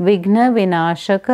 विघ्न विनाशक